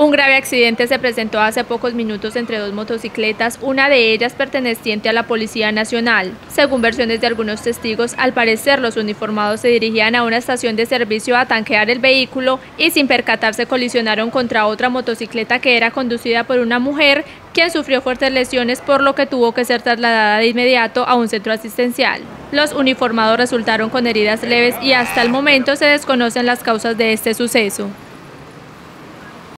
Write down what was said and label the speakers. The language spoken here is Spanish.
Speaker 1: Un grave accidente se presentó hace pocos minutos entre dos motocicletas, una de ellas perteneciente a la Policía Nacional. Según versiones de algunos testigos, al parecer los uniformados se dirigían a una estación de servicio a tanquear el vehículo y sin percatarse colisionaron contra otra motocicleta que era conducida por una mujer quien sufrió fuertes lesiones por lo que tuvo que ser trasladada de inmediato a un centro asistencial. Los uniformados resultaron con heridas leves y hasta el momento se desconocen las causas de este suceso.